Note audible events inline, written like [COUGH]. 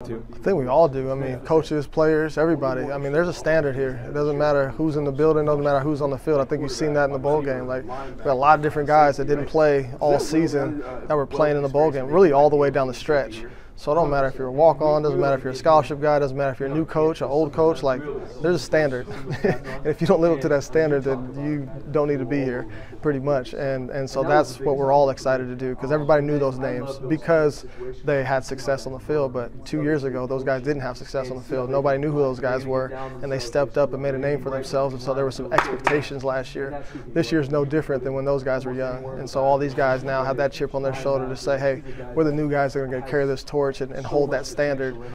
I think we all do. I mean, coaches, players, everybody. I mean, there's a standard here. It doesn't matter who's in the building, doesn't matter who's on the field. I think we've seen that in the bowl game. Like, we got a lot of different guys that didn't play all season that were playing in the bowl game, really all the way down the stretch. So it don't matter if you're a walk-on, doesn't matter if you're a scholarship guy, doesn't matter if you're a new coach, an old coach. Like, there's a standard, and [LAUGHS] if you don't live up to that standard, then you don't need to be here, pretty much. And and so that's what we're all excited to do because everybody knew those names because they had success on the field. But two years ago, those guys didn't have success on the field. Nobody knew who those guys were, and they stepped up and made a name for themselves. And so there were some expectations last year. This year's no different than when those guys were young. And so all these guys now have that chip on their shoulder to say, hey, we're the new guys that are going to carry this torch and, and hold that standard